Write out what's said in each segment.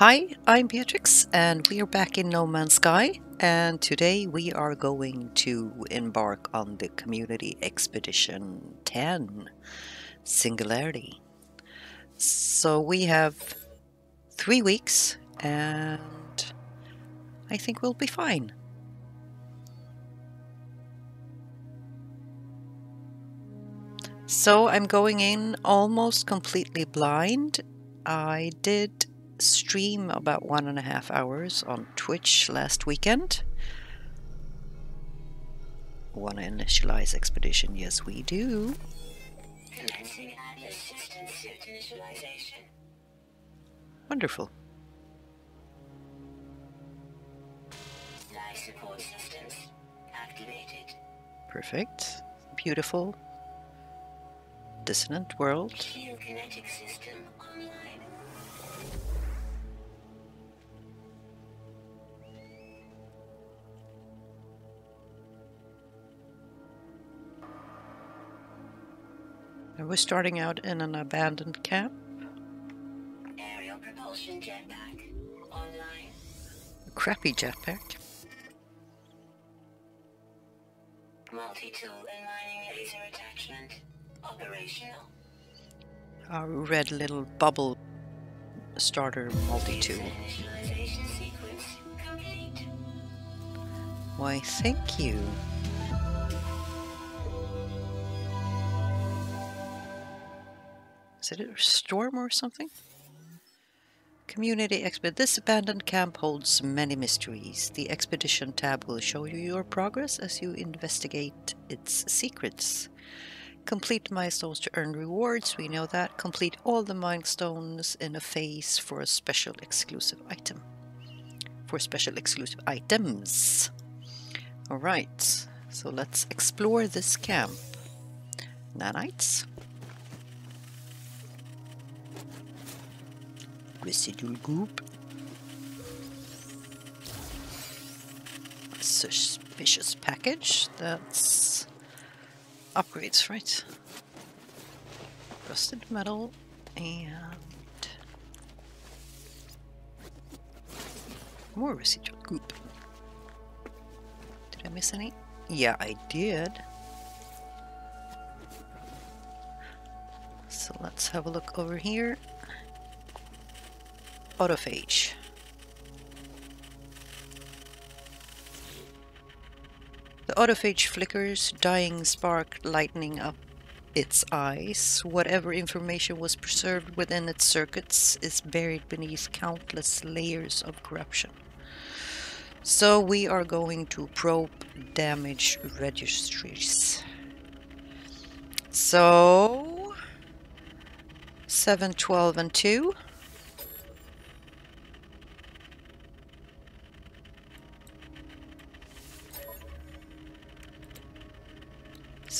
Hi, I'm Beatrix, and we are back in No Man's Sky. And today we are going to embark on the Community Expedition 10 Singularity. So we have three weeks, and I think we'll be fine. So I'm going in almost completely blind. I did stream about one and a half hours on Twitch last weekend. Want to initialize expedition? Yes, we do. Wonderful. Perfect. Beautiful. Dissonant world. Geokinetic system we're starting out in an abandoned camp. Aerial propulsion jetpack online. A crappy jetpack. Multi-tool and mining laser attachment operational. Our red little bubble starter multi-tool. Initialization sequence complete. Why, thank you. It a storm or something? Community Exped. This abandoned camp holds many mysteries. The Expedition tab will show you your progress as you investigate its secrets. Complete milestones to earn rewards, we know that. Complete all the milestones in a phase for a special exclusive item. For special exclusive items. Alright, so let's explore this camp. Nanites. Residual goop. Suspicious package. That's upgrades, right? Rusted metal and more residual goop. Did I miss any? Yeah, I did. So let's have a look over here. Autophage. The autophage flickers, dying spark lighting up its eyes. Whatever information was preserved within its circuits is buried beneath countless layers of corruption. So we are going to probe damage registries. So 7, 12, and 2.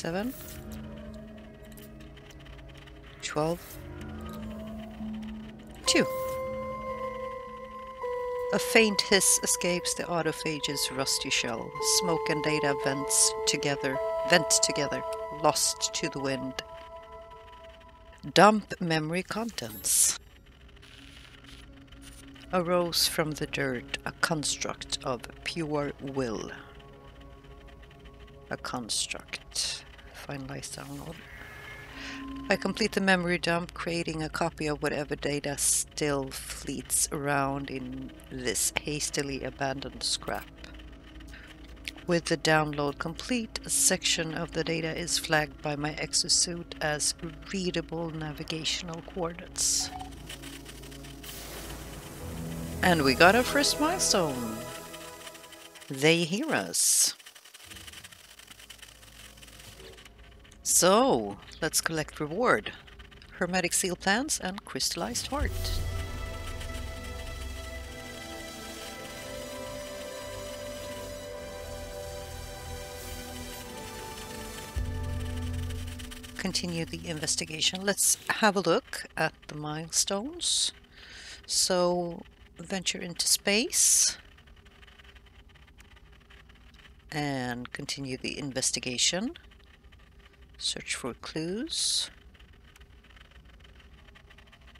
Seven. Twelve. Two. A faint hiss escapes the autophage's rusty shell. Smoke and data vents together, vent together, lost to the wind. Dump memory contents. Arose from the dirt a construct of pure will. A construct. Finalize download. I complete the memory dump, creating a copy of whatever data still fleets around in this hastily abandoned scrap. With the download complete, a section of the data is flagged by my exosuit as readable navigational coordinates. And we got our first milestone. They hear us. So, let's collect reward. Hermetic seal plants and crystallized heart. Continue the investigation. Let's have a look at the milestones. So, venture into space and continue the investigation. Search for clues.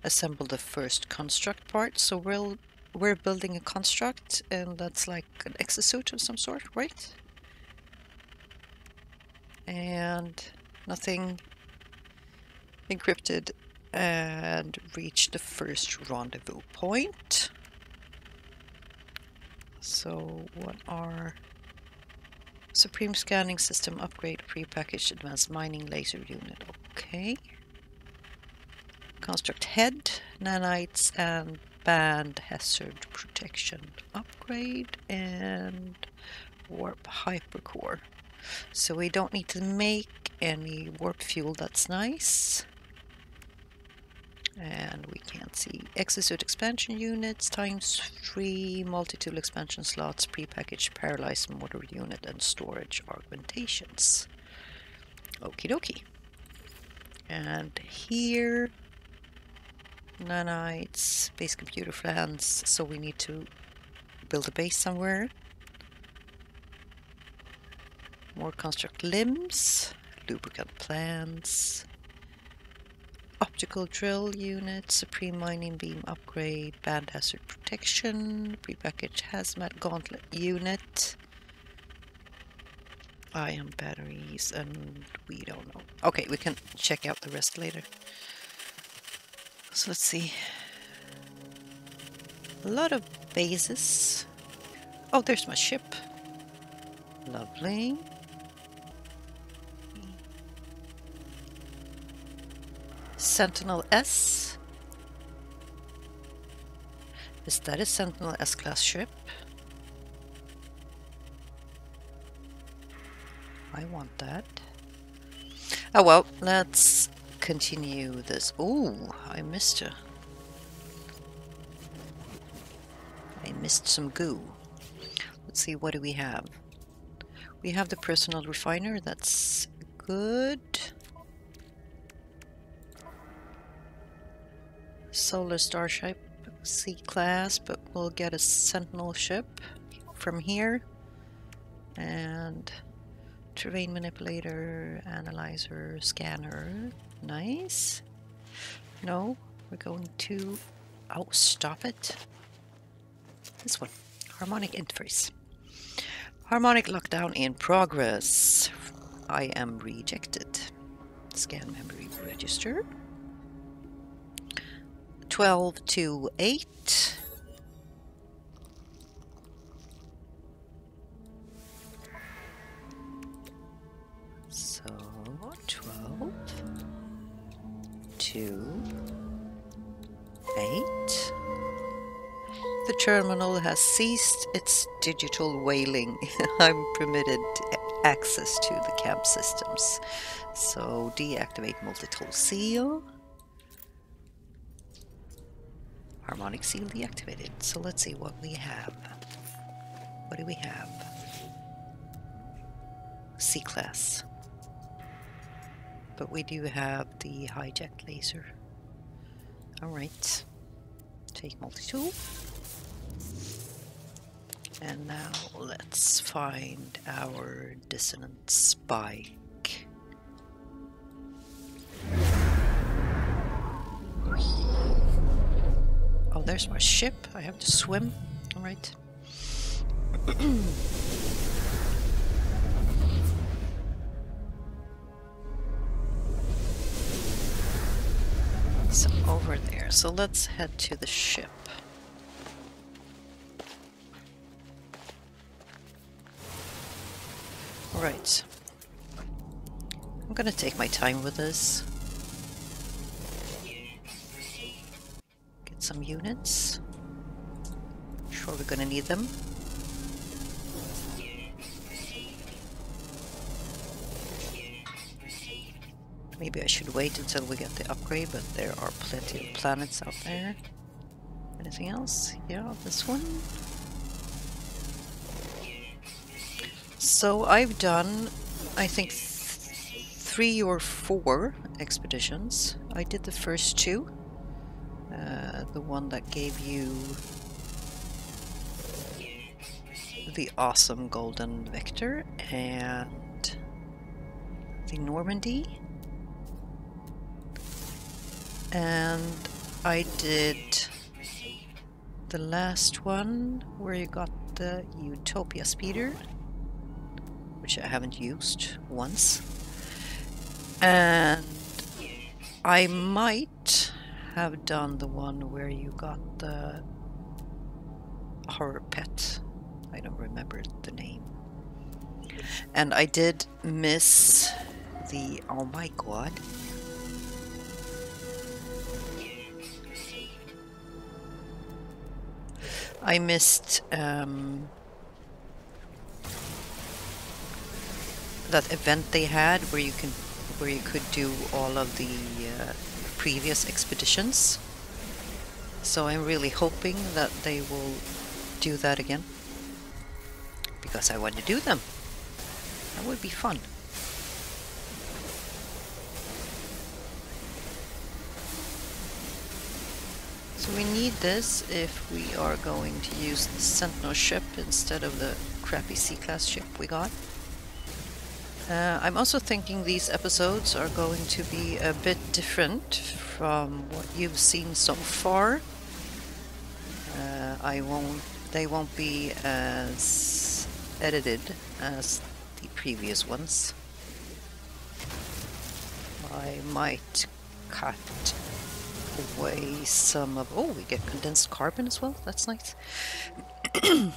Assemble the first construct part. So we'll we're building a construct, and that's like an exosuit of some sort, right? And nothing encrypted and reach the first rendezvous point. So what are Supreme Scanning System Upgrade Prepackaged Advanced Mining Laser Unit. Okay. Construct Head, Nanites and Band Hazard Protection Upgrade and Warp Hypercore. So we don't need to make any warp fuel, that's nice. And we can't see exosuit expansion units times three multi-tool expansion slots, prepackaged paralysis mortar unit, and storage augmentations. Okie dokie. And here, nanites, base computer plans, so we need to build a base somewhere. More construct limbs, lubricant plans, optical drill unit, supreme mining beam upgrade, band hazard protection, prepackaged hazmat gauntlet unit, ion batteries, and we don't know. Okay, we can check out the rest later. So let's see. A lot of bases. Oh, there's my ship. Lovely. Sentinel S. Is that a Sentinel S-class ship? I want that. Oh well, let's continue this. Oh, I missed a... I missed some goo. Let's see, what do we have? We have the personal refiner, that's good. Solar Starship C-Class, but we'll get a Sentinel ship from here. And terrain manipulator, analyzer, scanner. Nice. No, we're going to... Oh, stop it. This one. Harmonic interface. Harmonic lockdown in progress. I am rejected. Scan memory register. 12 to 8. So 12 to 8. The terminal has ceased its digital wailing. I'm permitted access to the camp systems. So deactivate multi-tool seal. Harmonic seal deactivated. So let's see what we have. What do we have? C-class. But we do have the hijack laser. Alright. Take multi-tool. And now let's find our dissonant spike. Oh, there's my ship. I have to swim. All right. so over there. So let's head to the ship. All right. I'm gonna take my time with this. Some units. Sure we're gonna need them. Maybe I should wait until we get the upgrade, but there are plenty of planets out there. Anything else? Yeah, this one. So I've done, I think, th three or four expeditions. I did the first two. Uh, the one that gave you the awesome golden Vector and the Normandy. And I did the last one where you got the Utopia speeder, which I haven't used once. And I might have done the one where you got the horror pet. I don't remember the name. And I did miss the oh my god. I missed um, that event they had where you can where you could do all of the uh, previous expeditions. So I'm really hoping that they will do that again because I want to do them. That would be fun. So we need this if we are going to use the Sentinel ship instead of the crappy C-class ship we got. Uh, I'm also thinking these episodes are going to be a bit different from what you've seen so far. Uh, I won't. They won't be as edited as the previous ones. I might cut away some of. Oh, we get condensed carbon as well. That's nice.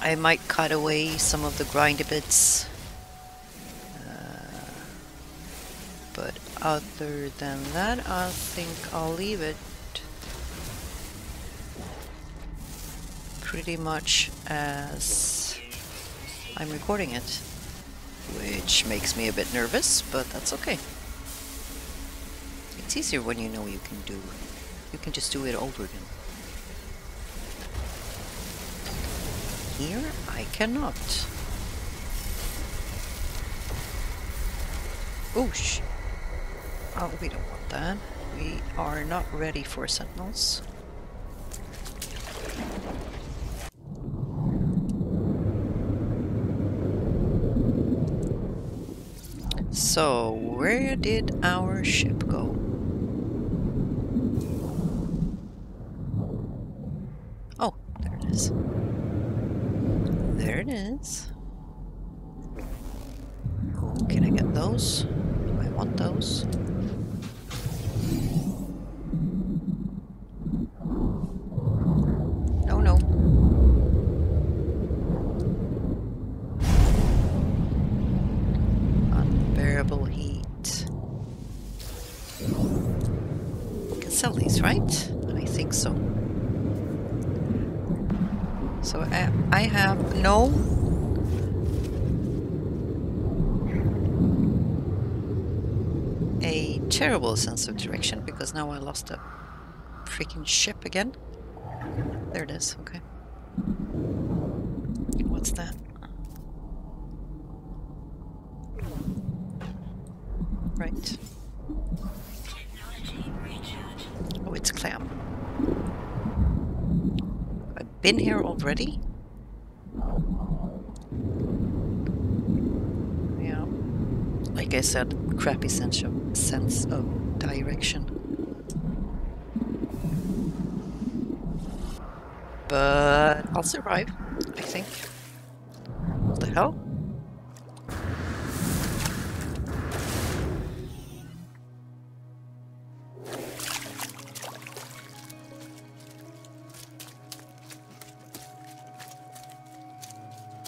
I might cut away some of the grindy bits. Uh, but other than that, I think I'll leave it pretty much as I'm recording it. Which makes me a bit nervous, but that's okay. It's easier when you know you can do. It. You can just do it over again. Here, I cannot. Oh, Oosh. Oh, we don't want that. We are not ready for sentinels. So, where did our ship go? Oh, there it is. There it is. Oh, can I get those? Do I want those? No, no. Unbearable heat. We can sell these, right? I think so. So I, I have no a terrible sense of direction because now I lost a freaking ship again. There it is, okay. What's that? Right. Oh, it's clam. I've been here already? Yeah. Like I said, crappy sense of, sense of direction. But I'll survive, I think. What the hell?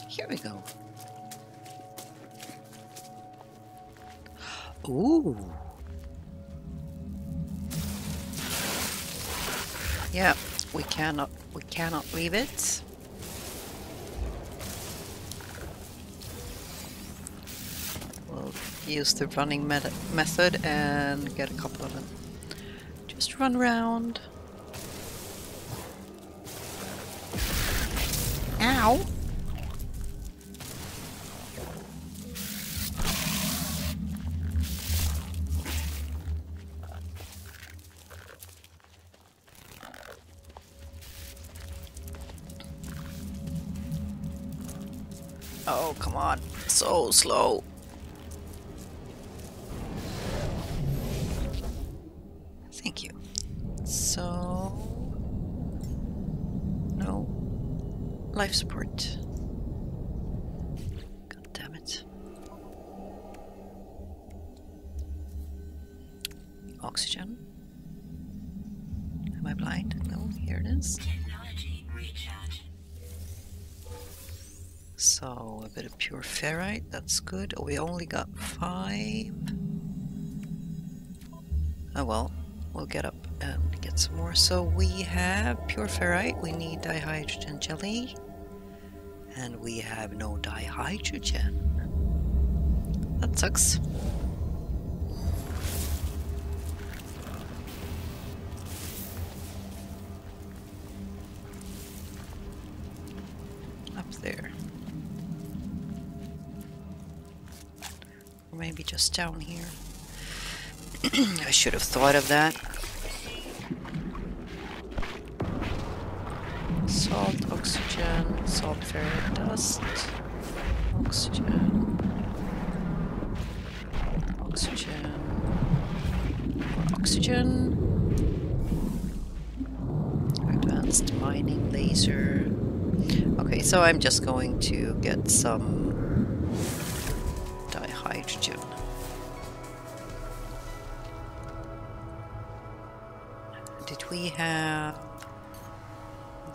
Here we go. Ooh. Yeah, we cannot we cannot leave it. We'll use the running met method and get a couple of them. Just run around. Ow! So slow. That's good. We only got five. Oh well, we'll get up and get some more. So we have pure ferrite, we need dihydrogen jelly, and we have no dihydrogen. That sucks. Down here. I should have thought of that. Salt, oxygen, salt ferric dust, oxygen, oxygen, oxygen, advanced mining laser. Okay, so I'm just going to get some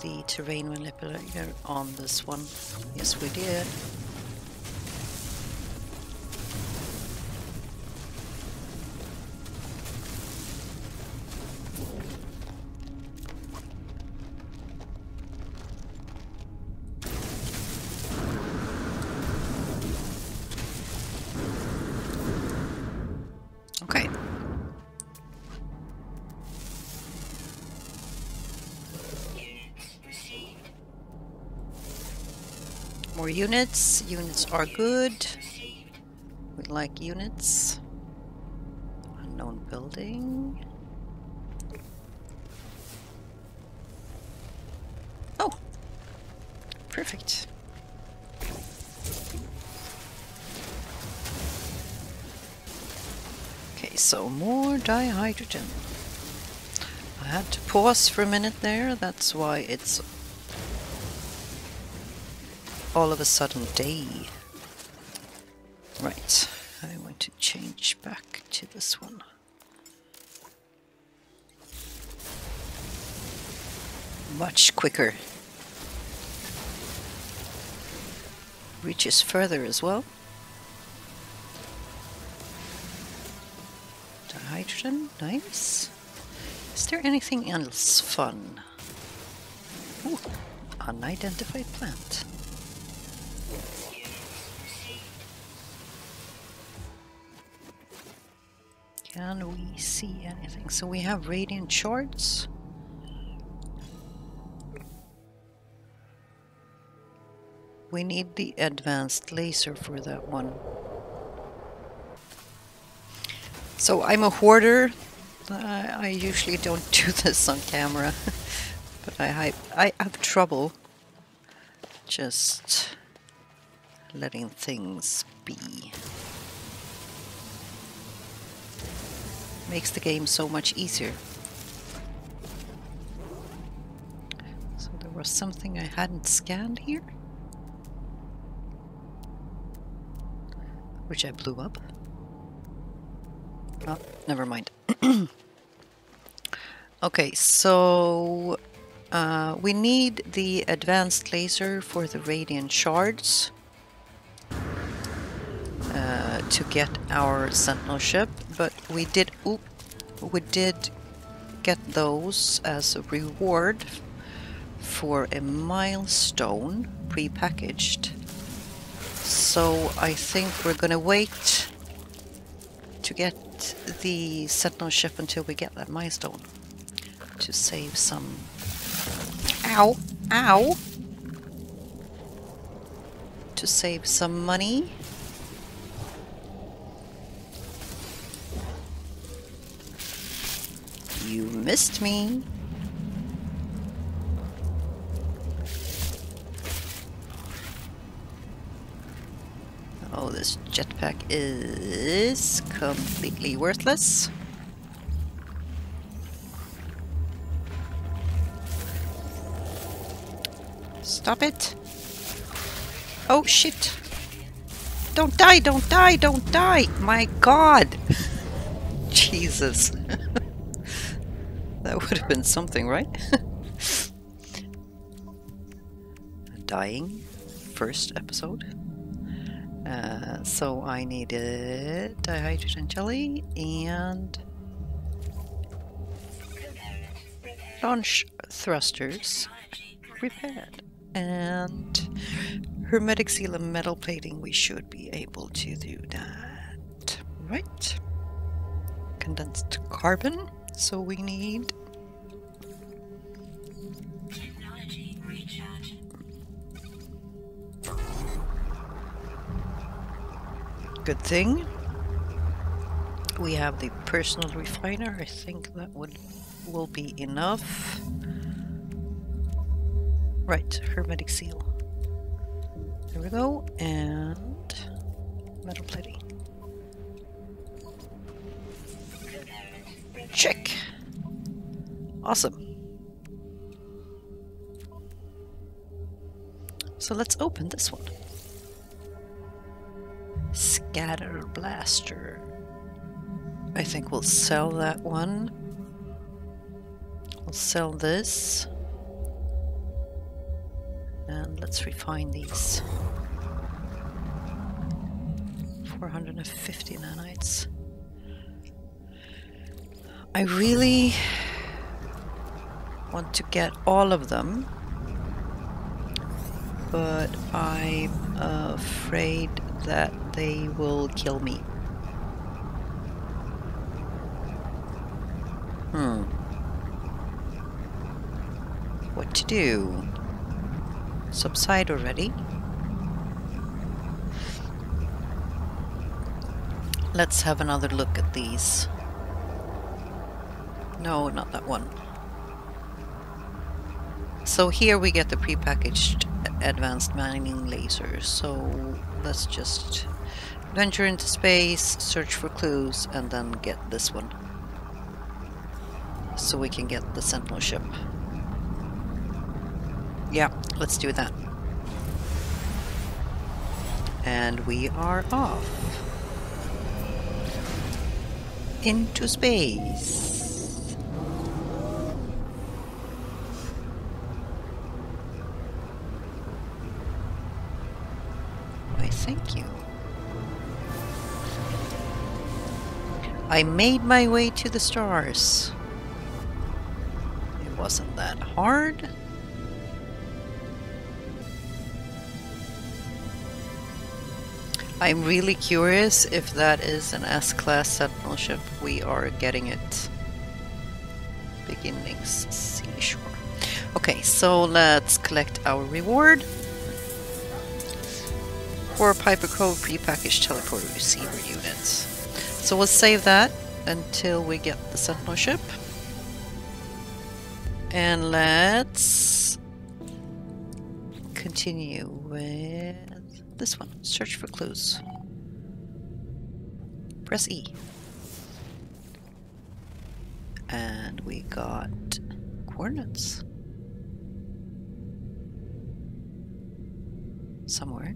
the terrain manipulator on this one? Yes, we did. Units. Units are good. We like units. Unknown building. Oh! Perfect. Okay, so more dihydrogen. I had to pause for a minute there, that's why it's all of a sudden day. Right, I want to change back to this one. Much quicker. Reaches further as well. Hydrogen, nice. Is there anything else fun? Ooh, unidentified plant. See anything? So we have radiant shards. We need the advanced laser for that one. So I'm a hoarder. I, I usually don't do this on camera, but I, I have trouble just letting things be. Makes the game so much easier. So there was something I hadn't scanned here. Which I blew up. Oh, never mind. okay, so uh, we need the advanced laser for the radiant shards to get our sentinel ship, but we did oop, we did get those as a reward for a milestone pre-packaged. So I think we're gonna wait to get the sentinel ship until we get that milestone to save some. Ow ow. To save some money missed me Oh, this jetpack is completely worthless. Stop it. Oh shit. Don't die, don't die, don't die. My god. Jesus. would have been something, right? Dying. First episode. Uh, so I needed dihydrogen jelly and launch thrusters repaired and hermetic seal and metal plating we should be able to do that right condensed carbon so we need good thing. We have the personal refiner. I think that would will be enough. Right hermetic seal. There we go and metal plating. Check. Awesome. So let's open this one Scatter Blaster. I think we'll sell that one. We'll sell this. And let's refine these. 450 nanites. I really want to get all of them, but I'm afraid that they will kill me. Hmm. What to do? Subside already? Let's have another look at these. No, not that one. So here we get the prepackaged advanced mining lasers. So let's just venture into space, search for clues, and then get this one. So we can get the Sentinel ship. Yeah, let's do that. And we are off. Into space. I made my way to the stars. It wasn't that hard. I'm really curious if that is an S-class Sentinel ship. We are getting it. Beginnings seashore. Okay, so let's collect our reward. For Piper Cove prepackaged teleporter receiver units. So we'll save that until we get the Sentinel ship. And let's continue with this one. Search for clues. Press E. And we got coordinates. Somewhere.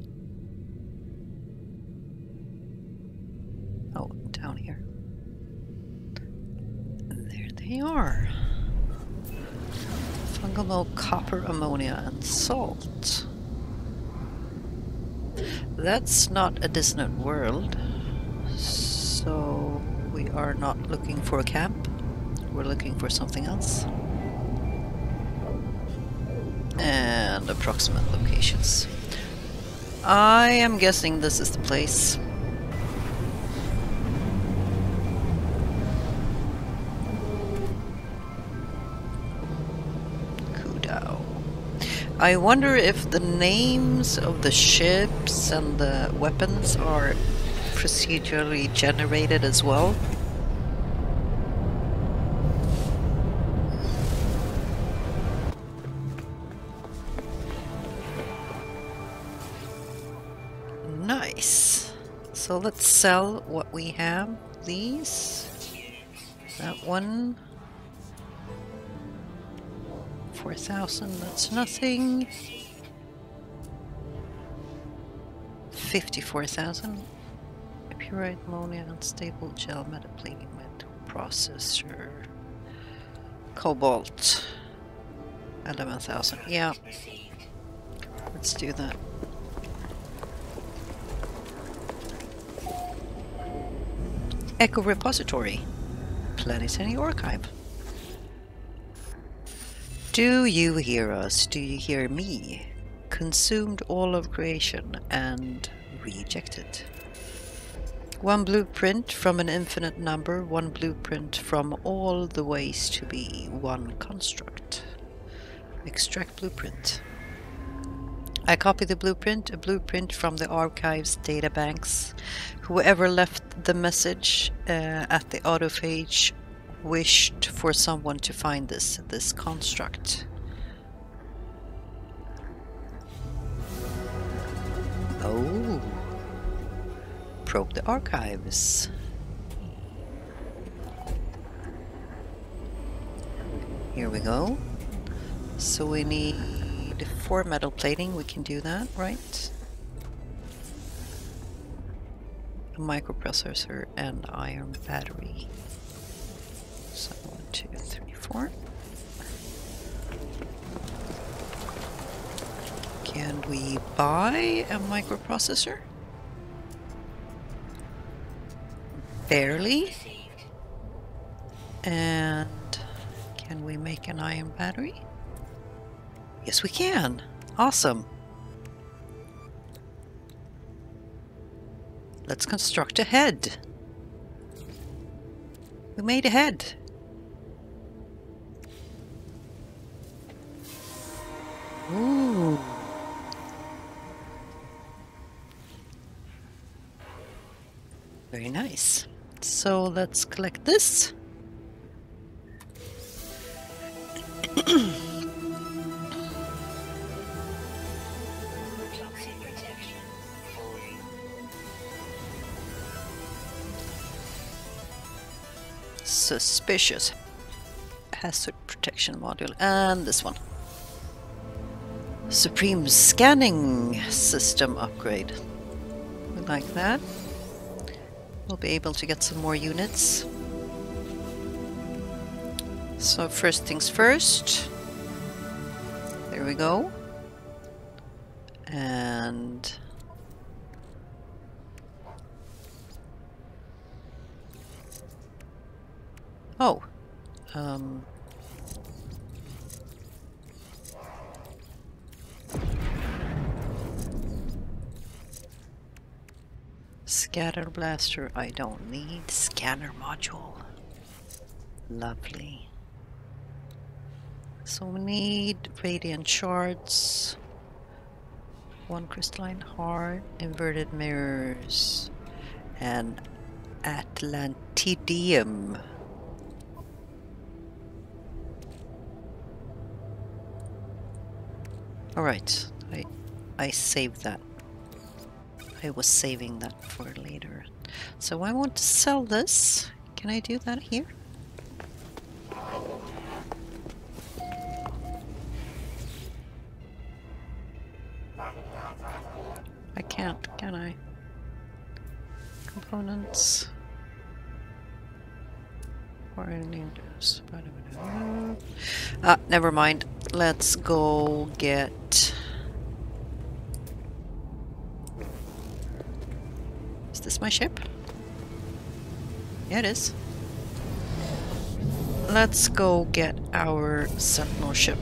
Down here. There they are. Fungal copper, ammonia, and salt. That's not a dissonant world. So we are not looking for a camp. We're looking for something else. And approximate locations. I am guessing this is the place. I wonder if the names of the ships and the weapons are procedurally generated as well. Nice. So let's sell what we have. These. That one a thousand, that's nothing. 54,000. Purite ammonia, unstable gel, metaplegic metal processor. Cobalt. 11,000. Yeah. Let's do that. Echo Repository. Planetary Archive. Do you hear us? Do you hear me? Consumed all of creation and rejected. One blueprint from an infinite number, one blueprint from all the ways to be, one construct. Extract blueprint. I copy the blueprint, a blueprint from the archive's databanks. Whoever left the message uh, at the autophage wished for someone to find this, this construct. Oh. Probe the archives. Here we go. So we need four metal plating, we can do that, right? A microprocessor and ion battery. So one, two, three, four. Can we buy a microprocessor? Barely. And can we make an ion battery? Yes, we can. Awesome. Let's construct a head. We made a head. Ooh. Very nice. So let's collect this. Suspicious. Hazard protection module. And this one. Supreme scanning system upgrade. We like that. We'll be able to get some more units. So first things first. There we go. And Oh. Um. Scatter blaster I don't need. Scanner module. Lovely. So we need radiant shards. One crystalline heart, inverted mirrors, and Atlantidium. Alright, I I saved that. I was saving that for later. So I want to sell this. Can I do that here? I can't, can I? Components. Ah, never mind. Let's go get. My ship? Yeah, it is. Let's go get our sentinel ship.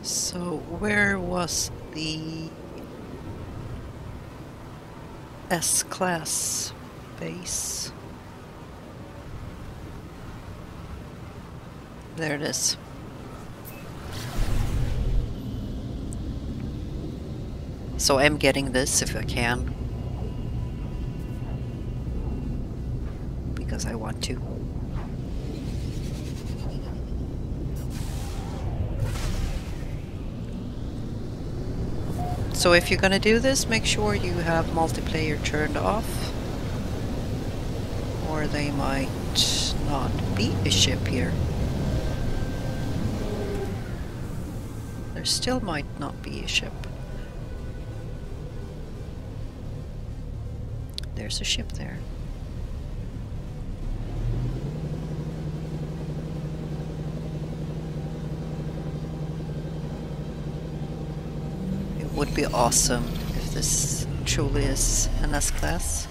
So, where was the S class base? There it is. So I'm getting this if I can. Because I want to. So if you're gonna do this, make sure you have multiplayer turned off. Or they might not be a ship here. There still might not be a ship. There's a ship there. It would be awesome if this truly is an S-Class.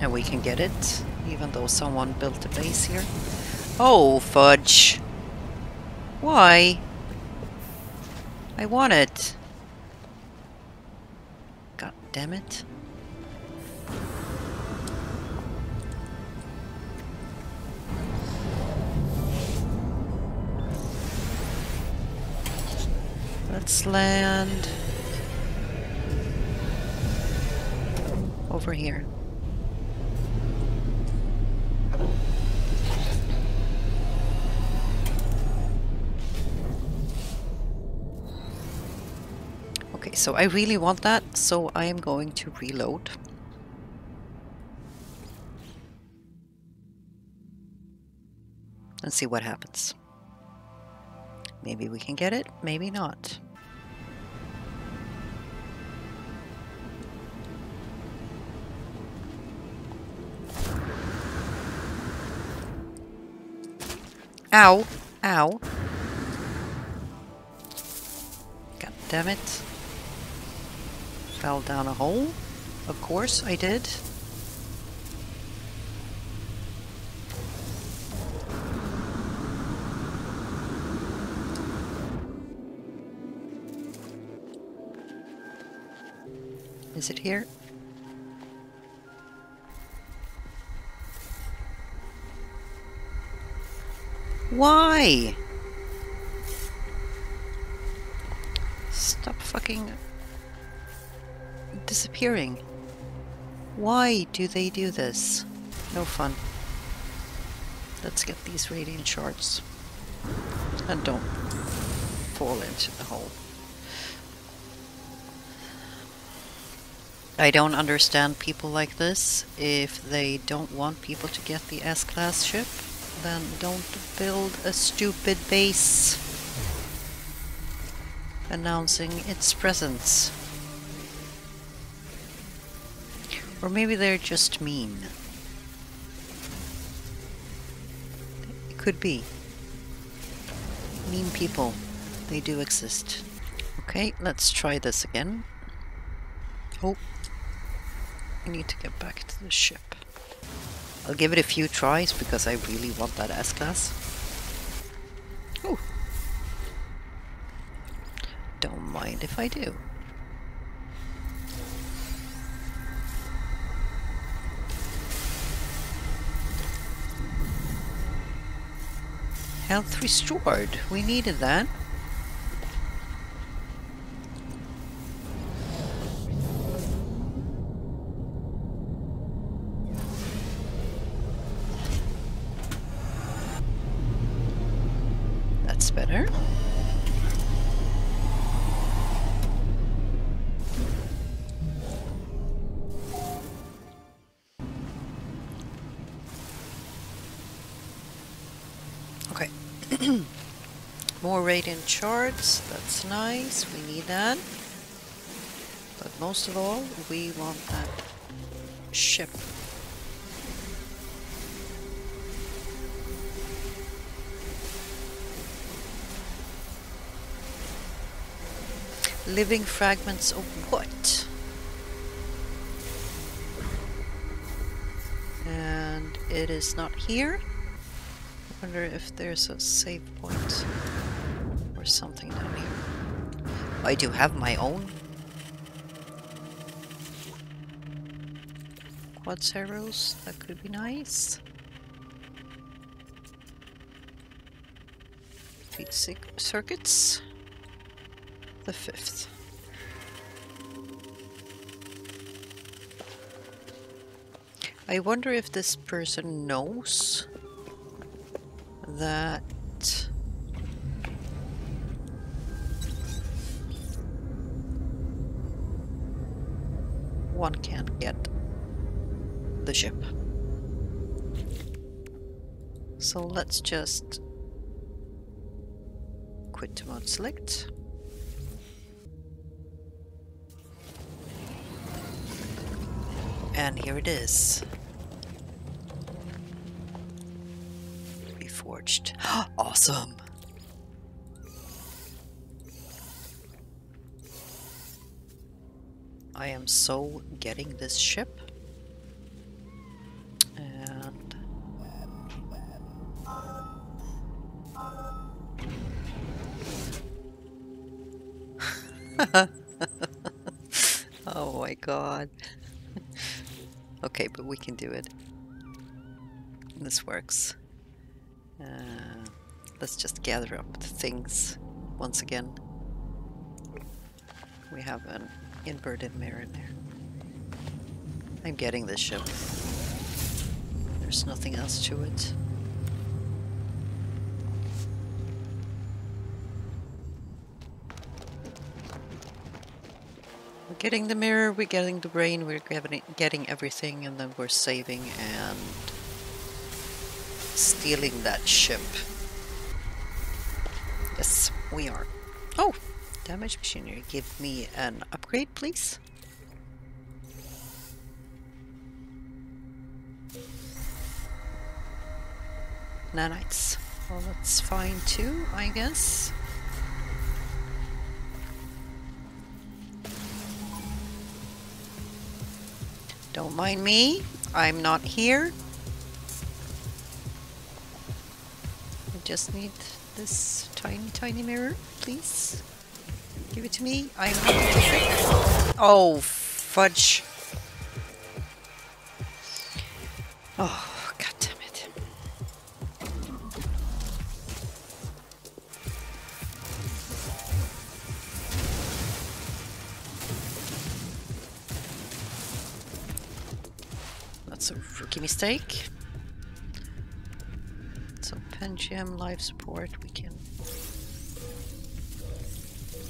And we can get it, even though someone built a base here. Oh, fudge! Why? I want it. God damn it. Let's land over here. Okay, so I really want that, so I am going to reload. And see what happens. Maybe we can get it, maybe not. Ow! Ow! God damn it. Fell down a hole. Of course I did. Is it here? Why? Stop fucking disappearing. Why do they do this? No fun. Let's get these radiant shards. And don't fall into the hole. I don't understand people like this. If they don't want people to get the S-Class ship, then don't build a stupid base announcing its presence. Or maybe they're just mean. It could be. Mean people. They do exist. Okay, let's try this again. Oh, I need to get back to the ship. I'll give it a few tries because I really want that S-Class. Oh. Don't mind if I do. Health restored. We needed that. Shards. That's nice. We need that. But most of all, we want that ship. Living fragments of what? And it is not here. I wonder if there's a save point something down here. I do have my own quad arrows. That could be nice. Feed circuits. The fifth. I wonder if this person knows that the ship. So let's just quit to mode select. And here it is. Reforged. awesome! I am so getting this ship. God. okay, but we can do it. This works. Uh, let's just gather up the things once again. We have an inverted mirror there. I'm getting this ship. There's nothing else to it. Getting the mirror, we're getting the brain, we're getting, getting everything, and then we're saving and stealing that ship. Yes, we are. Oh, damage machinery. Give me an upgrade, please. Nanites. Well, that's fine too, I guess. Don't mind me. I'm not here. I just need this tiny, tiny mirror, please. Give it to me. I'm Oh, fudge. Oh, mistake. So Pentium life support we can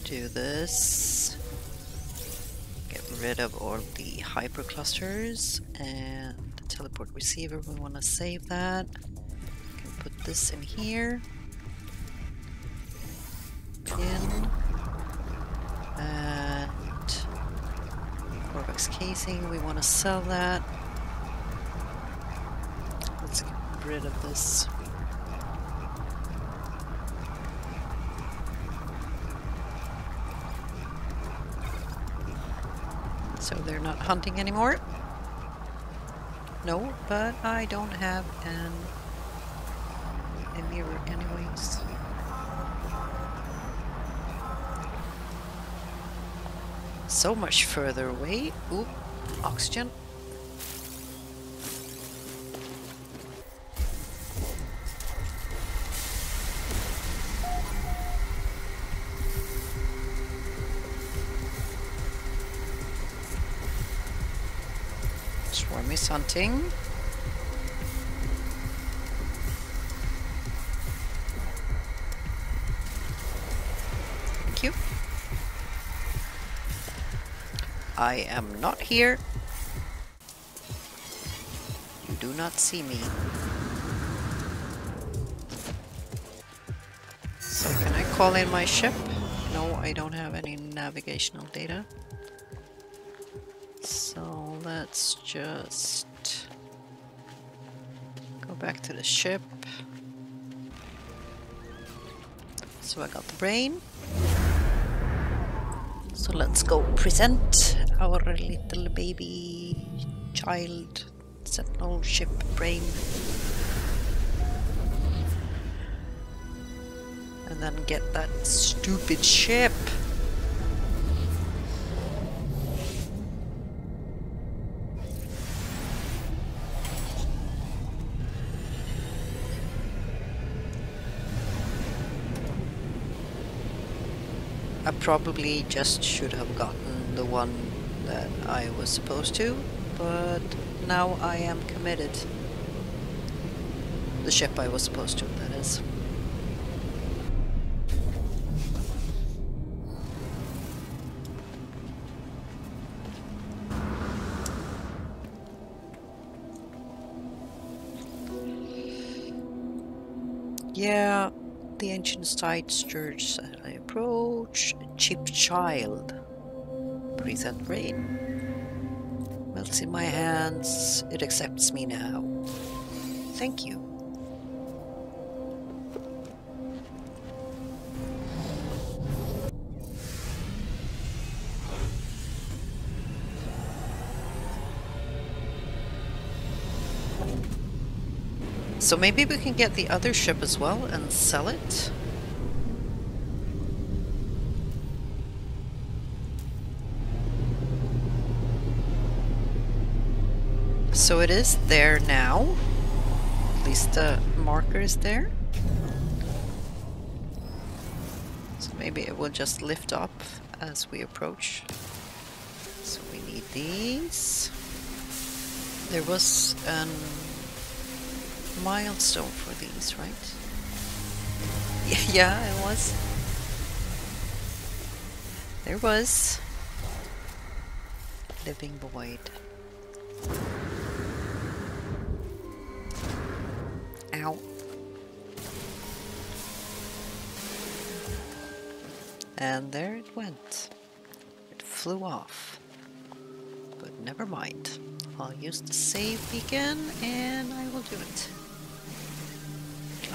do this. Get rid of all the hyperclusters and the teleport receiver. We want to save that. We can put this in here. In. And Corvex casing, we want to sell that. Let's get rid of this. So they're not hunting anymore. No, but I don't have an a mirror anyways. So much further away. Oop, oxygen. Hunting. Thank you. I am not here. You do not see me. So can I call in my ship? No, I don't have any navigational data. So let's just to the ship. So I got the brain. So let's go present our little baby child sentinel ship brain. And then get that stupid ship. probably just should have gotten the one that I was supposed to, but now I am committed. The ship I was supposed to, that is. Yeah the ancient sites church as I approach. Cheap child. Breathe that rain. Melts in my hands. It accepts me now. Thank you. So maybe we can get the other ship as well and sell it. So it is there now. At least the marker is there. So maybe it will just lift up as we approach. So we need these. There was an milestone for these, right? Yeah, it was. There was. Living void. Ow. And there it went. It flew off. But never mind. I'll use the save beacon and I will do it.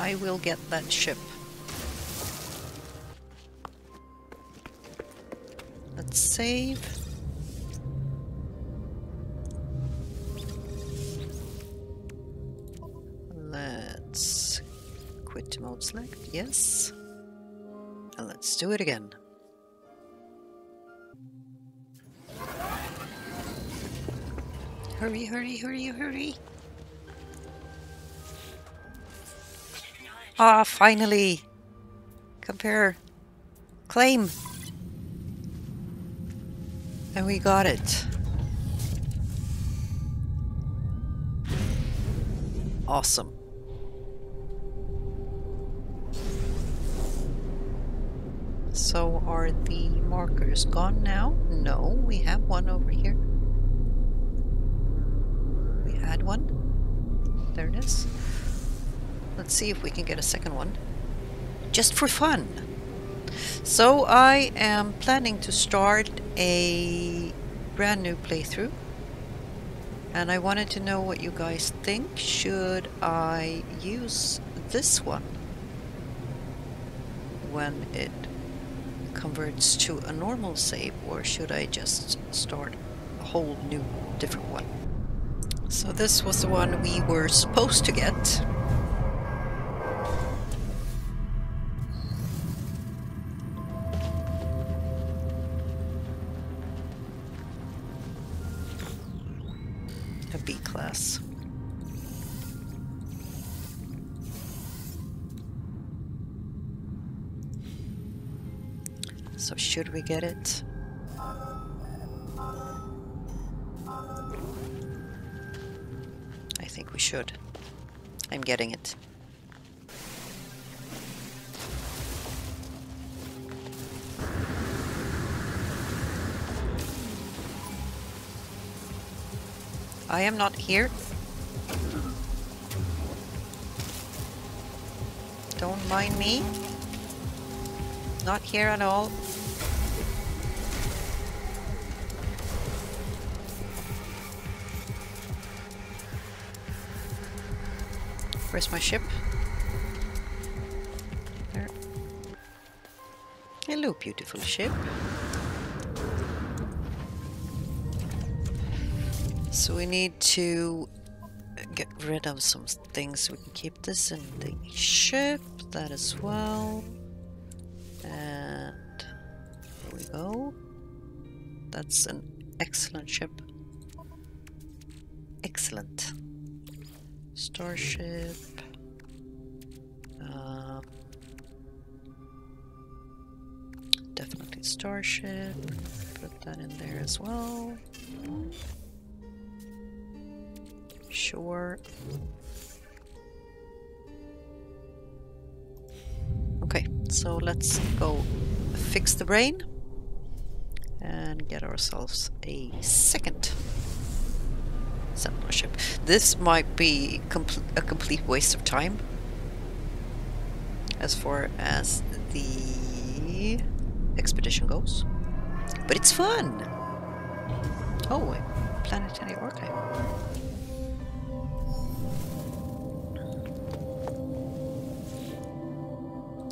I will get that ship. Let's save. Let's quit mode select, yes. And let's do it again. Hurry, hurry, hurry, hurry. Ah, finally! Compare. Claim! And we got it. Awesome. So are the markers gone now? No, we have one over here. We had one. There it is. Let's see if we can get a second one. Just for fun. So I am planning to start a brand new playthrough. And I wanted to know what you guys think. Should I use this one when it converts to a normal save or should I just start a whole new different one? So this was the one we were supposed to get. Should we get it? I think we should. I'm getting it. I am not here. Don't mind me. Not here at all. Where's my ship? There. Hello, beautiful ship. So we need to get rid of some things. We can keep this in the ship, that as well. And there we go. That's an excellent ship. Excellent. Starship. Um, definitely Starship. Put that in there as well. Sure. Okay, so let's go fix the brain and get ourselves a second settler ship. This might be a complete waste of time. as far as the expedition goes. But it's fun! Oh, planetary archive.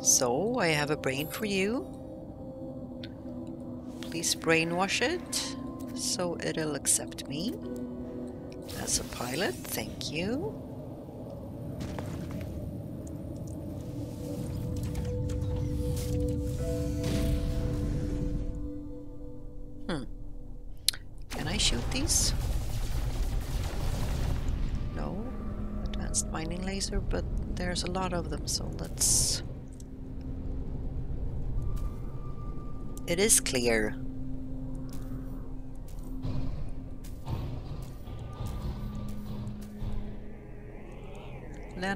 So, I have a brain for you. Please brainwash it so it'll accept me as a pilot. Thank you. Hmm. Can I shoot these? No. Advanced mining laser, but there's a lot of them, so let's... It is clear.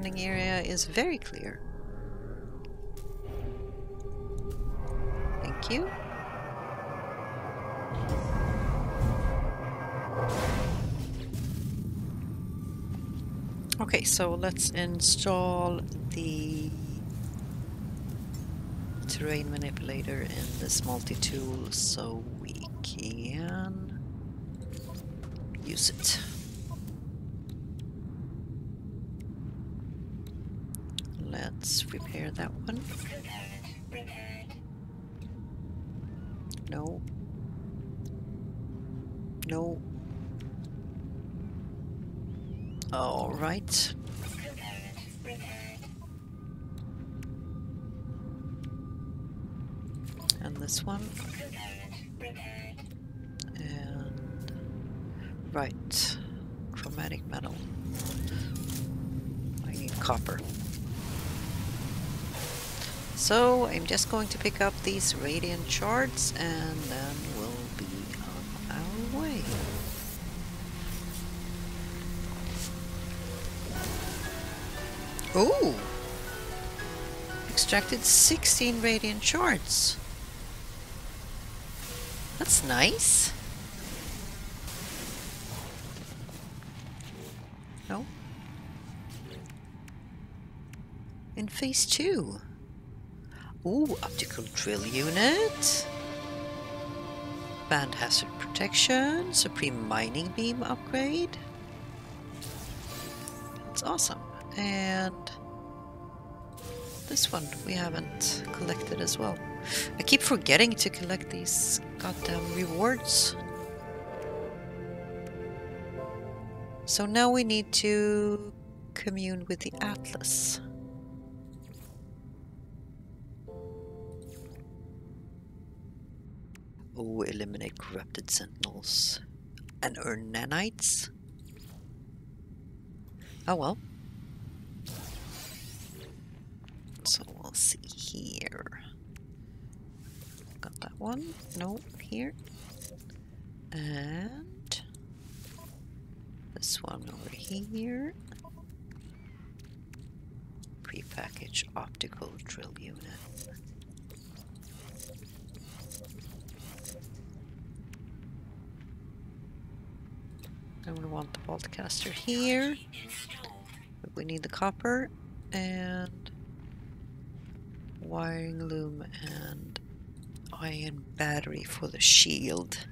Landing area is very clear. Thank you. Okay, so let's install the terrain manipulator in this multi-tool so we can use it. Let's repair that one. So I'm just going to pick up these radiant shards and then we'll be on our way. Ooh! Extracted 16 radiant shards. That's nice. No? In phase two. Ooh, optical drill unit. Band hazard protection. Supreme mining beam upgrade. That's awesome. And this one we haven't collected as well. I keep forgetting to collect these goddamn rewards. So now we need to commune with the Atlas. Oh, eliminate corrupted sentinels. And earn nanites? Oh well. So we'll see here. Got that one? No, here. And this one over here. Prepackaged optical drill unit. And we want the boltcaster here. But we need the copper and wiring loom and ion battery for the shield.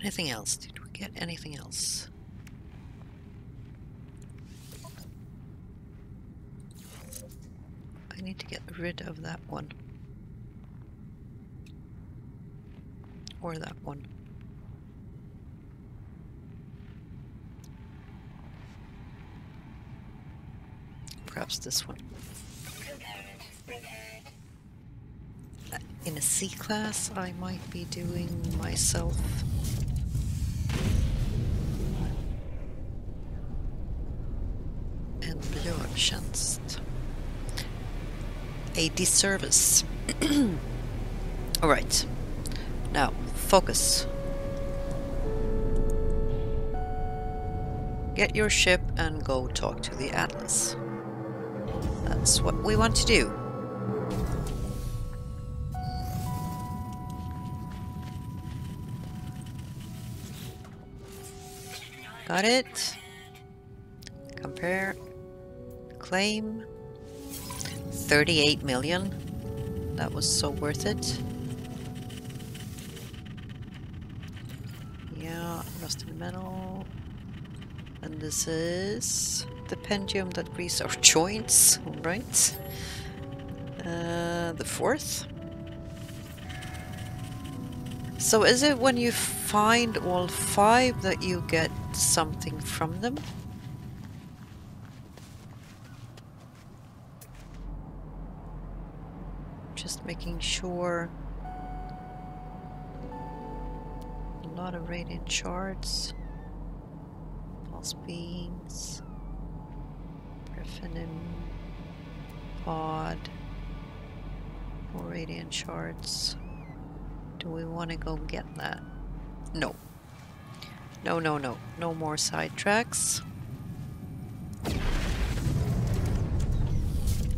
Anything else? Did we get anything else? I need to get rid of that one. Or that one. Perhaps this one. In a C class, I might be doing myself en björntjänst a disservice. Alright, now focus. Get your ship and go talk to the Atlas. That's what we want to do. Got it. Compare. Claim. 38 million. That was so worth it. Yeah, rusted metal. And this is the pendulum that greases our joints, right? Uh, the fourth. So is it when you find all five that you get something from them? Just making sure. A lot of radiant shards. Pulse beams. Griffinim. Pod. More radiant shards. Do we want to go get that? No. No, no, no. No more sidetracks.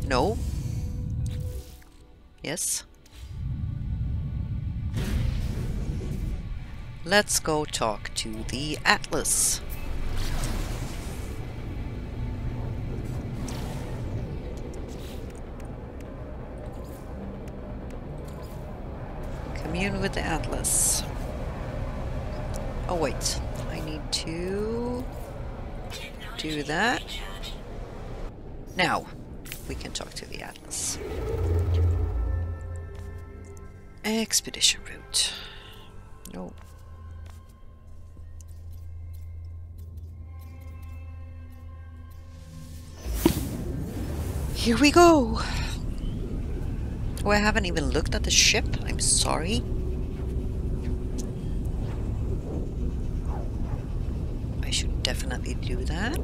No. Yes. Let's go talk to the Atlas. Commune with the Atlas. Oh wait, I need to do that. Now, we can talk to the Atlas. Expedition route. No. Here we go. Oh, I haven't even looked at the ship. I'm sorry. I should definitely do that.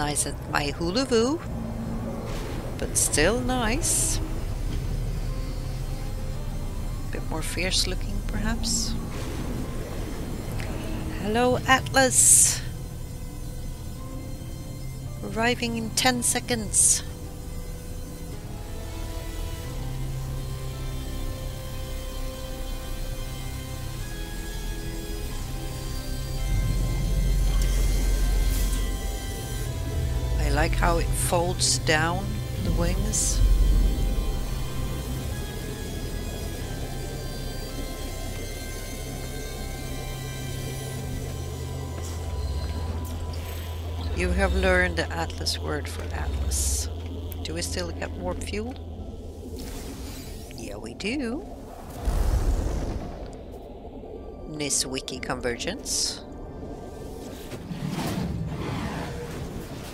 Nice as my Hulu but still nice. A Bit more fierce looking, perhaps. Hello, Atlas. Arriving in 10 seconds. Folds down the wings. You have learned the Atlas word for Atlas. Do we still get warp fuel? Yeah, we do. Niswiki convergence.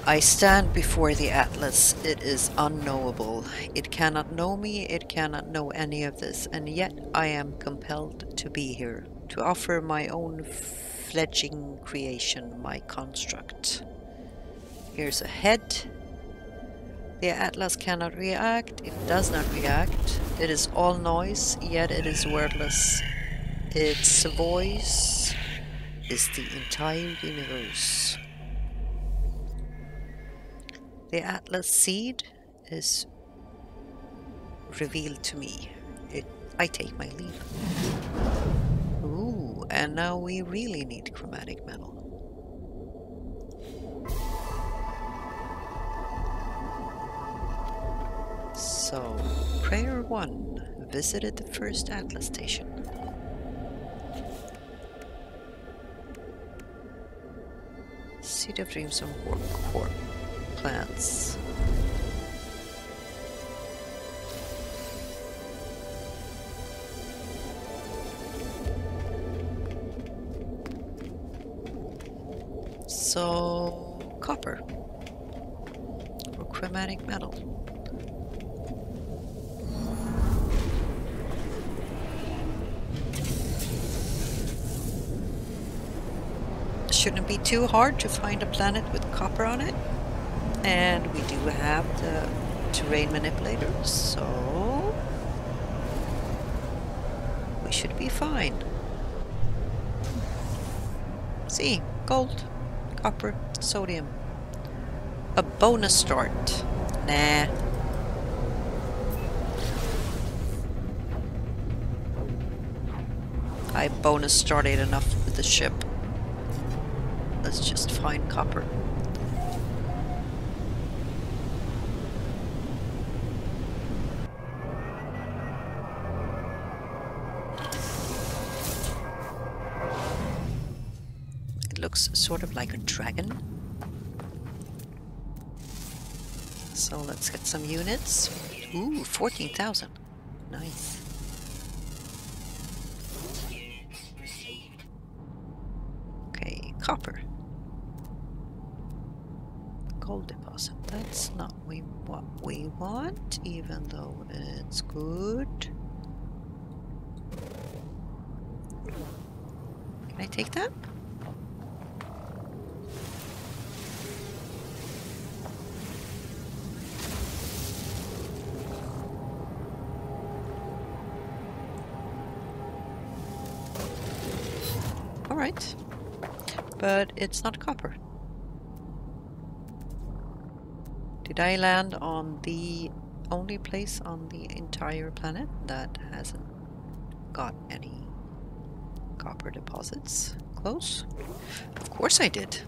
I stand before the Atlas. It is unknowable. It cannot know me, it cannot know any of this, and yet I am compelled to be here, to offer my own fledging creation, my construct. Here's a head. The Atlas cannot react, it does not react. It is all noise, yet it is wordless. Its voice is the entire universe. The Atlas seed is revealed to me. It, I take my leave. Ooh, and now we really need chromatic metal. So, Prayer 1 visited the first Atlas station. Seed of Dreams and Warp Core plants. So, copper. chromatic metal. Shouldn't be too hard to find a planet with copper on it. And we do have the terrain manipulator, so we should be fine. See, gold, copper, sodium. A bonus start. Nah. I bonus started enough with the ship. Let's just find copper. Sort of like a dragon. So let's get some units. Ooh, 14,000. Nice. Okay, copper. Gold deposit. That's not we what we want, even though it's good. Can I take that? But it's not copper. Did I land on the only place on the entire planet that hasn't got any copper deposits? Close? Of course I did.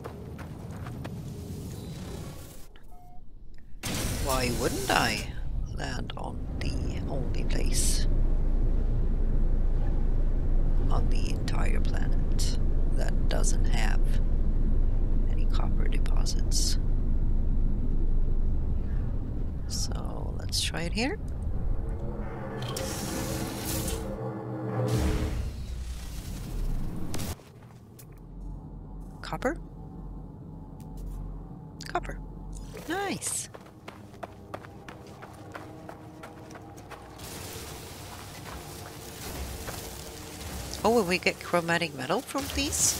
Why wouldn't I land on the only place on the entire planet that doesn't have any copper deposits? So let's try it here. Copper? Copper. Nice. Oh, will we get chromatic metal from these?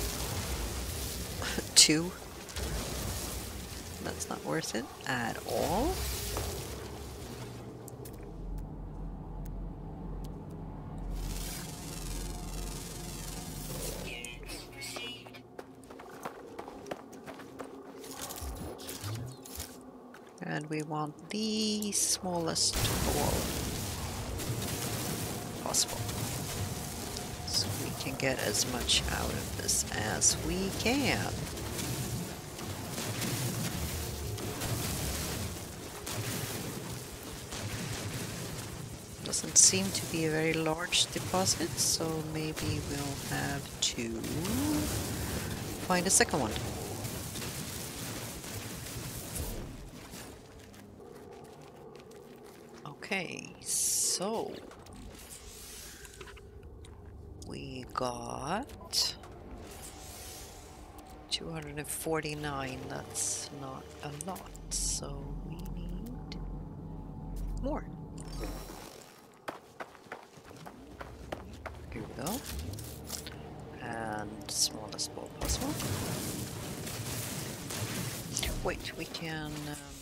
Two. That's not worth it at all. Want the smallest ball possible. So we can get as much out of this as we can. Doesn't seem to be a very large deposit, so maybe we'll have to find a second one. Okay, so we got 249. That's not a lot, so we need more. Here we go. And smallest ball possible. Wait, we can. Um,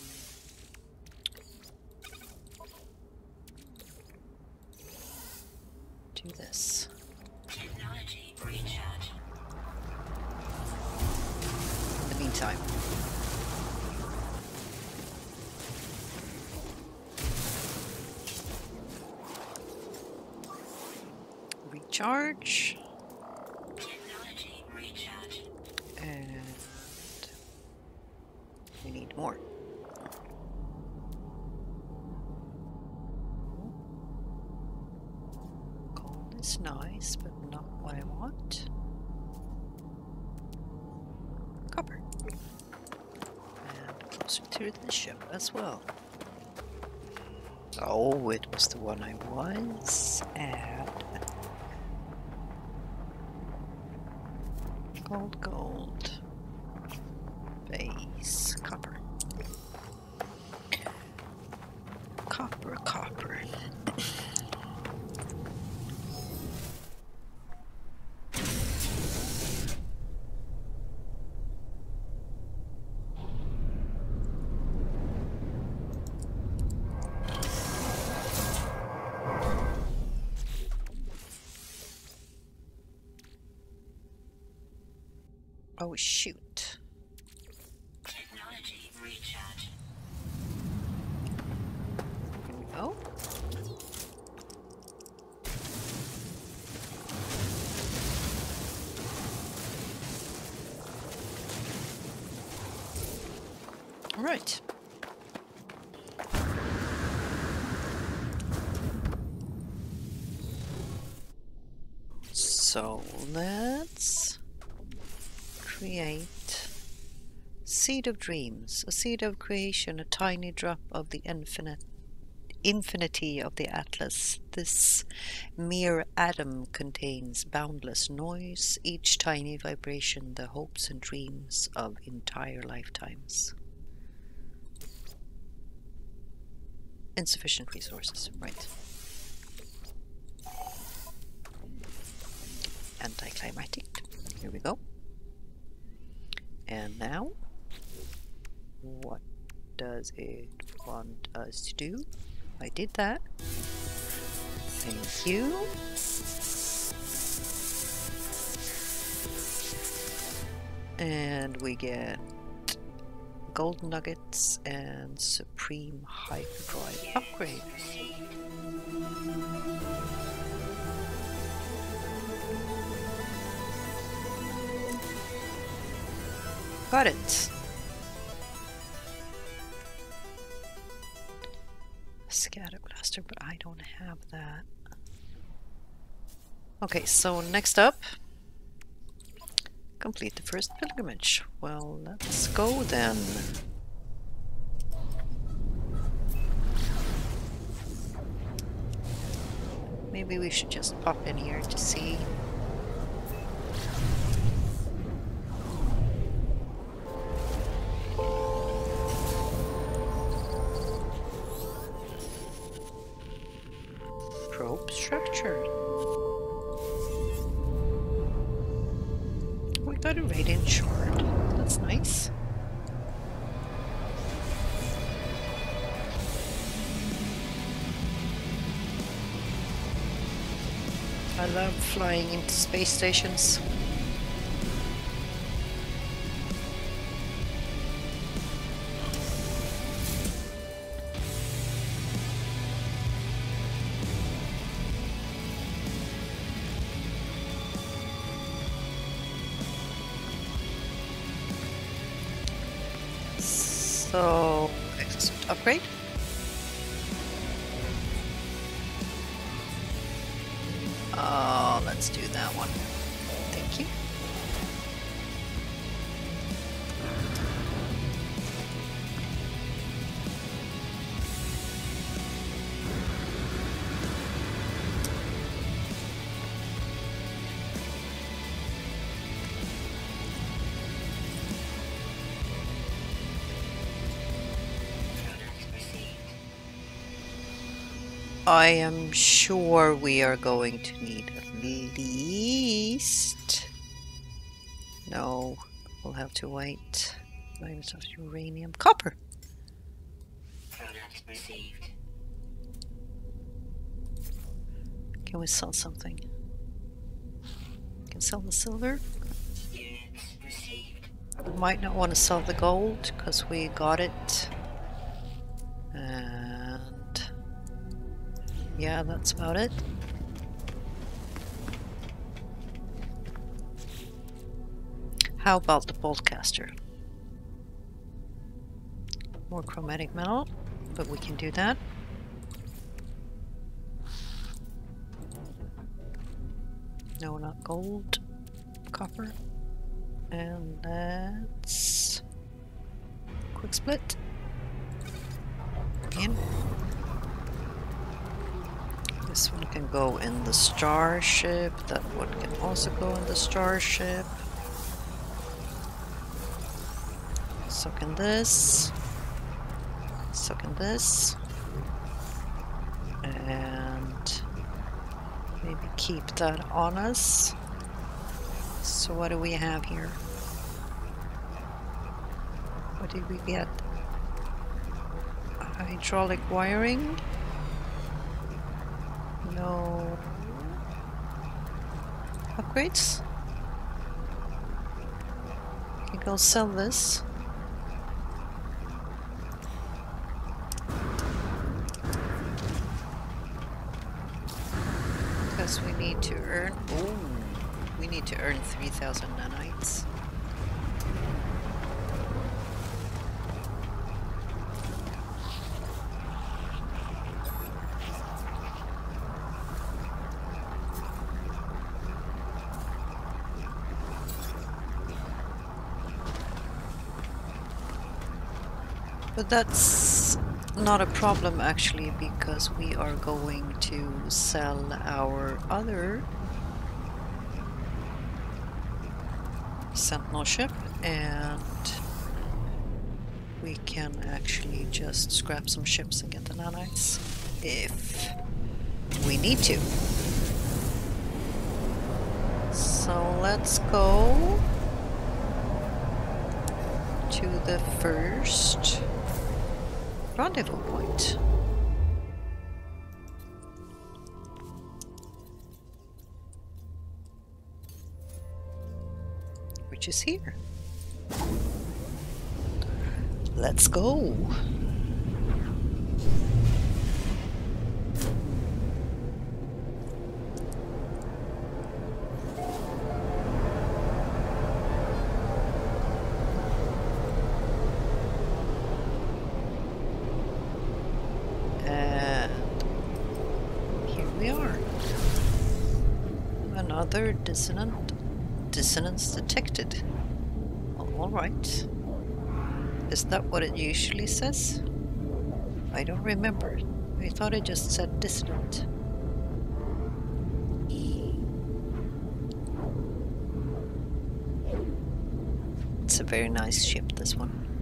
Oh shoot. Technology recharge. Here we go. All right. So let's create seed of dreams, a seed of creation, a tiny drop of the infinite infinity of the atlas. This mere atom contains boundless noise, each tiny vibration the hopes and dreams of entire lifetimes. Insufficient resources, right. Anticlimactic. Here we go. And now, what does it want us to do? I did that. Thank you. And we get gold nuggets and supreme hyperdrive upgrade. Got it. Scatter blaster, but I don't have that. Okay, so next up, complete the first pilgrimage. Well, let's go then. Maybe we should just pop in here to see. Flying into space stations. I am sure we are going to need at least. No, we'll have to wait. Items of uranium, copper. Can we sell something? Can sell the silver. We might not want to sell the gold because we got it. And yeah, that's about it. How about the boltcaster? More chromatic metal, but we can do that. No, not gold. Copper. And let's quick split. In. This one can go in the starship. That one can also go in the starship. So can this. So can this. And maybe keep that on us. So what do we have here? What did we get? Hydraulic wiring? No. Upgrades? Can go sell this. Because we need to earn. Oh, we need to earn 3,000 nanites. But that's not a problem actually because we are going to sell our other Sentinel ship and we can actually just scrap some ships and get the nanites if we need to. So let's go to the first rendezvous point. Which is here. Let's go. And here we are. Another dissonant dissonance detected. Oh, all right. Is that what it usually says? I don't remember. I thought it just said dissonant. It's a very nice ship, this one.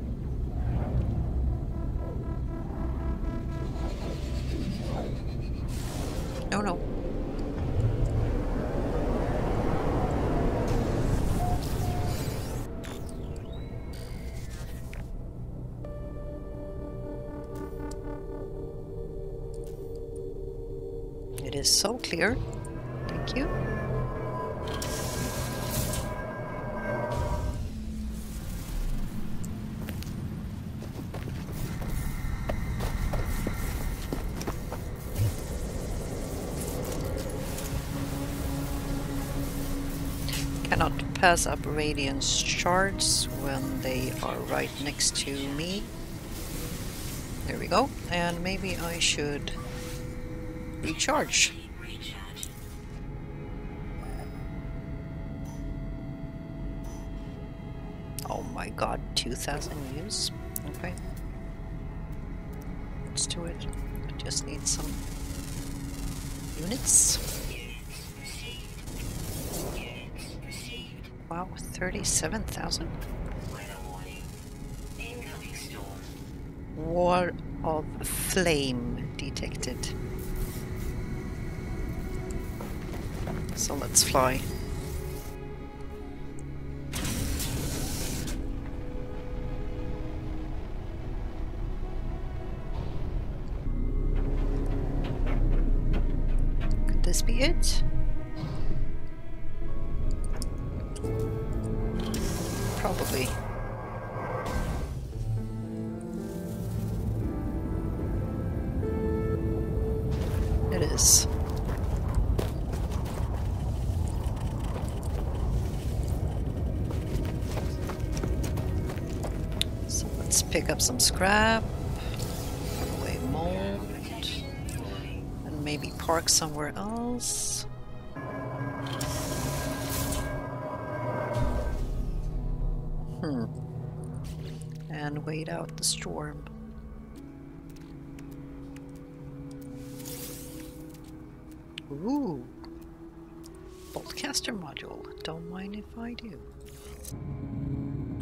So clear. Thank you. Cannot pass up radiance shards when they are right next to me. There we go. And maybe I should recharge. Recharge. God, 2000 use? Okay. Let's do it. I just need some units. Wow, 37,000. Weather warning. Incoming storm. Wall of flame detected. So let's fly. Be it? Probably. It is. So let's pick up some scrap, away mold, and maybe park somewhere else. Hmm. And wait out the storm. Ooh. Boltcaster module. Don't mind if I do.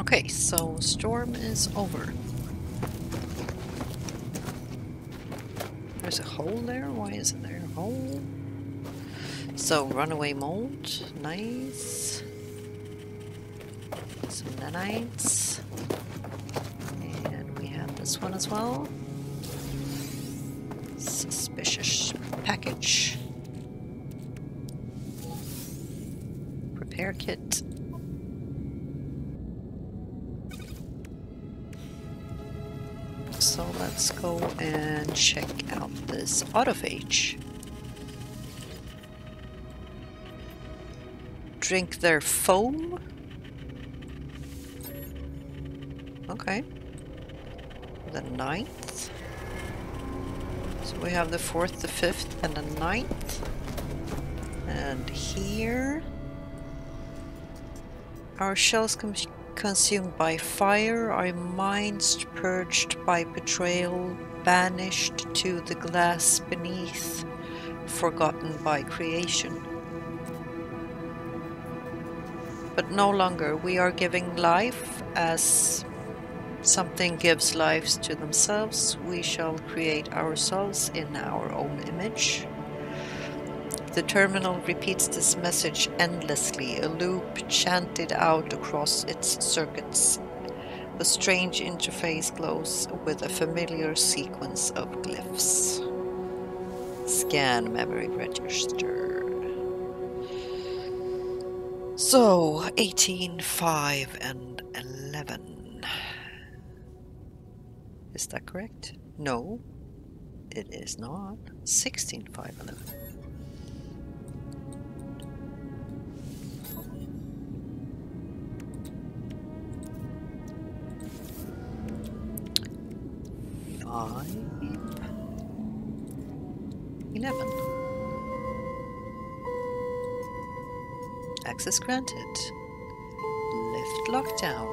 Okay, so storm is over. There's There's a hole there? Why isn't there a hole? So, runaway mold. Nice. Some nanites. And we have this one as well. Suspicious package. Repair kit. So let's go and check out this autophage. Drink their foam? Okay. The ninth. So we have the fourth, the fifth, and the ninth. And here... Our shells consumed by fire, our minds purged by betrayal, banished to the glass beneath, forgotten by creation. But no longer, we are giving life as something gives lives to themselves, we shall create ourselves in our own image. The terminal repeats this message endlessly, a loop chanted out across its circuits. The strange interface glows with a familiar sequence of glyphs. Scan memory register. So, 18, 5, and 11. Is that correct? No, it is not. 16, 5, 11. Five. Eleven. Access granted. Lift lockdown.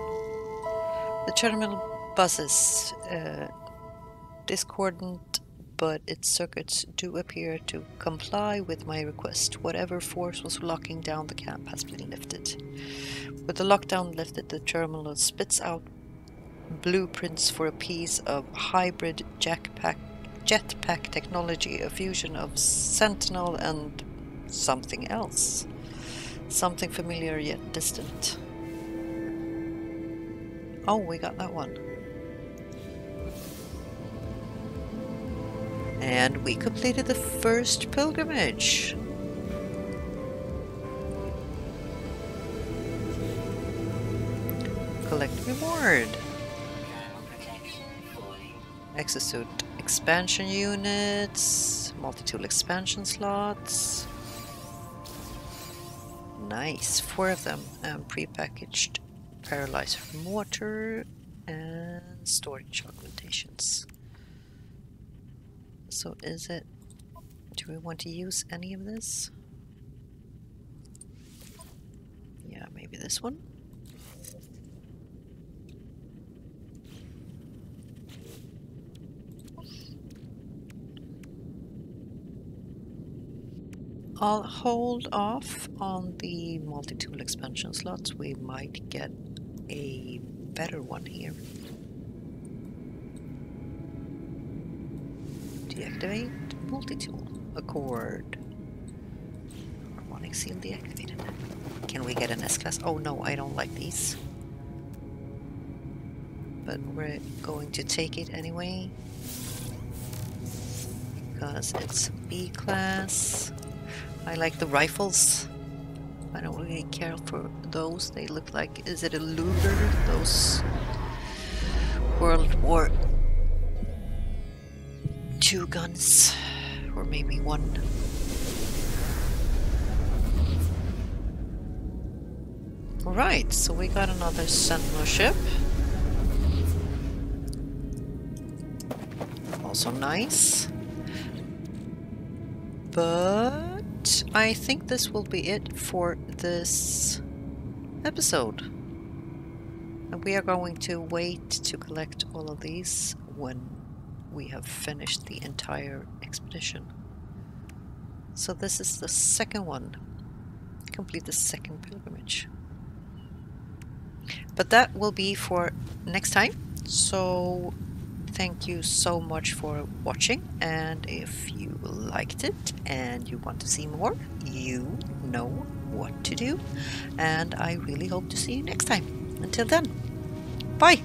The terminal buzzes uh, discordant, but its circuits do appear to comply with my request. Whatever force was locking down the camp has been lifted. With the lockdown lifted, the terminal spits out blueprints for a piece of hybrid jackpack, jetpack technology, a fusion of Sentinel and something else. Something familiar yet distant. Oh, we got that one. And we completed the first pilgrimage. Collect reward. Exosuit expansion units, multi-tool expansion slots. Nice, four of them, and pre-packaged paralysis mortar and storage augmentations. So is it, do we want to use any of this? Yeah, maybe this one? I'll hold off on the multi-tool expansion slots. We might get a better one here. Deactivate multi-tool. Accord. Harmonic seal deactivated. Can we get an S-class? Oh no, I don't like these. But we're going to take it anyway. Because it's B-class. I like the rifles. I don't really care for those. They look like, is it a Luger? Those World War two guns, or maybe one. Right, so we got another Sentinel ship. Also nice. But I think this will be it for this episode. And we are going to wait to collect all of these when we have finished the entire expedition. So this is the second one. Complete the second pilgrimage. But that will be for next time. So thank you so much for watching. And if you liked it and you want to see more, you know what to do. And I really hope to see you next time. Until then, bye.